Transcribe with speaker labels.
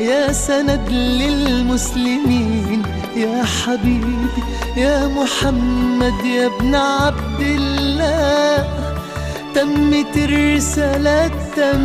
Speaker 1: يا سند للمسلمين يا حبيبي يا محمد يا ابن عبد الله. تمت الرسالة تمت